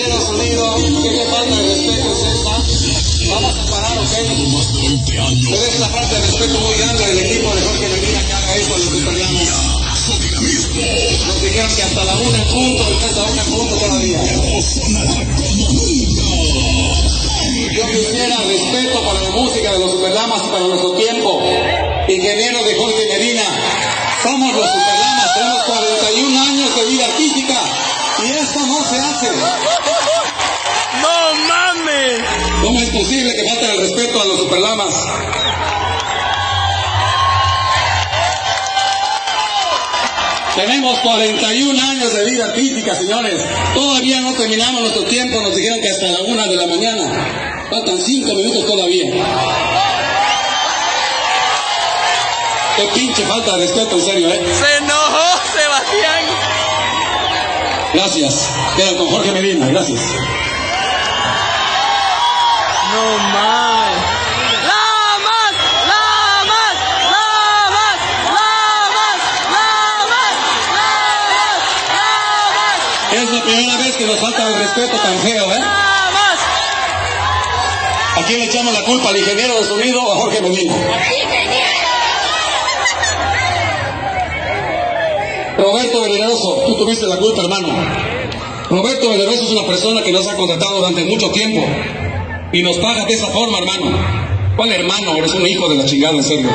Estados Unidos, ¿qué falta de respeto es esta? Vamos a parar, ¿ok? Pero es una falta de respeto muy grande del equipo de Jorge Medina que haga eso a los italianos. Nos dijeron que hasta la una en punto, después a una en punto todavía. Yo quisiera respeto para la música de los Superlamas y para nuestro tiempo. Ingeniero de Jorge Medina, somos los Superlamas, tenemos 41 años de vida artística y esto no se hace. ¡No mames! ¿Cómo es posible que falte el respeto a los superlamas? Tenemos 41 años de vida artística, señores. Todavía no terminamos nuestro tiempo, nos dijeron que hasta la una de la mañana. Faltan 5 minutos todavía. Qué pinche falta de respeto, en serio, ¿eh? ¡Se enojó Sebastián! Gracias. Quedan con Jorge Medina, gracias. ¡No mames! ¡La más! ¡La más! ¡La más! ¡La más! ¡La más! ¡La más! ¡La más! Es la primera vez que nos falta el respeto tan feo, ¿eh? ¡La más! ¿A quién le echamos la culpa? ¿Al ingeniero de sonido o a Jorge Medina? Roberto Veleroso, tú tuviste la culpa, hermano. Roberto Veleroso es una persona que nos ha contratado durante mucho tiempo y nos paga de esa forma, hermano. ¿Cuál hermano? Eres un hijo de la chingada, en serio.